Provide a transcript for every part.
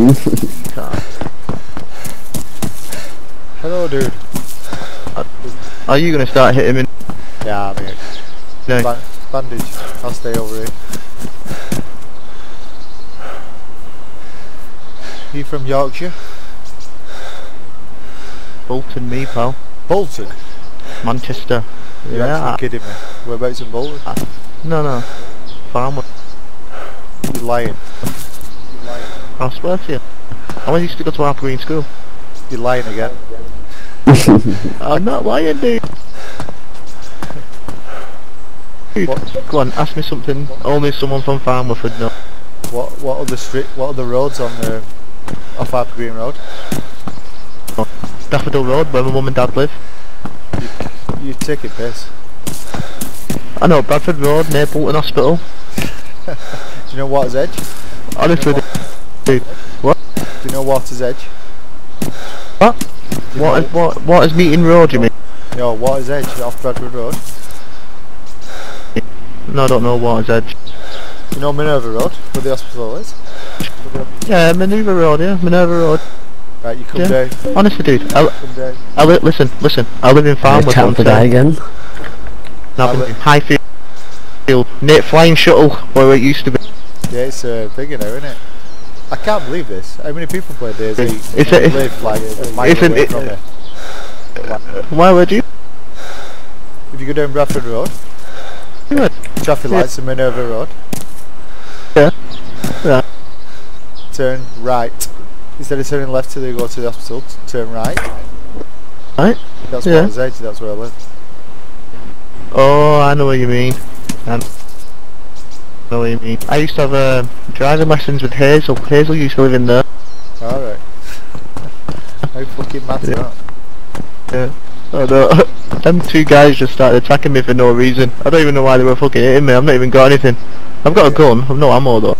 Hello, dude. Are you gonna start hitting me? Yeah, mate. No. Ba- bandage. I'll stay over here. You from Yorkshire? Bolton, me, pal. Bolton? Manchester. You're yeah. actually kidding me. Whereabouts in Bolton? Ah, no, no. Farmer. You're lying. I swear to you. I went used to go to Harper Green School. You're lying again. I'm not lying, dude. Dude, What? go on, ask me something only someone from Farnworth would know. What what are the street? What are the roads on the off Harper Green Road? Daffodil Road, where my mum and dad live. You take it piss. I know, Bradford Road, near Bolton Hospital. Do you know Water's Edge? Honestly, dude. What? Do you know Water's Edge? What? Do you What know- what, what is Meeting Road, you mean? No, Water's Edge off Bradford Road. No, I don't know what is Edge. Do you know Minerva Road, where the hospital is? Yeah, Minerva Road, yeah, Minerva Road. Right, you come Yeah. down, Honestly, dude, I, come down. I li- listen, listen. I live in Farnworth. Count the guy again. Nothing. Highfield. Nate Flying Shuttle, where it used to be. Yeah, it's uh, bigger now, isn't it? I can't believe this. How many people play DayZ? It's and a- live like a mile isn't away it- from it. Why would you? If you go down Bradford Road, Yeah. traffic lights in Minerva Road. Yeah. Yeah. Turn right. Instead of turning left till you go to the hospital, turn right. Right? That's Yeah. Water's Edge, that's where I live. Oh, I know what you mean. I know what you mean. I used to have uh, driving lessons with Hazel. Hazel used to live in there. Alright. How fucking mad's Yeah. that? Yeah. Oh no. Them two guys just started attacking me for no reason. I don't even know why they were fucking hitting me. I've not even got anything. I've got a gun. I've no ammo though.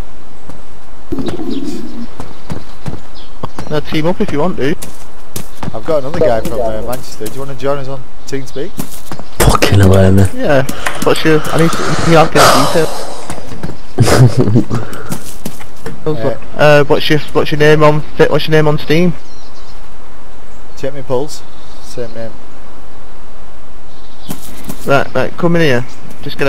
Now team up if you want to. I've got another guy from uh, Manchester. Do you want to join us on TeamSpeak? Fucking away man. Yeah. What's your? I need to. Can you have details? Uh, what's your what's your name on what's your name on Steam? Check my pulse. Same name. Right, right, come in here. Just gonna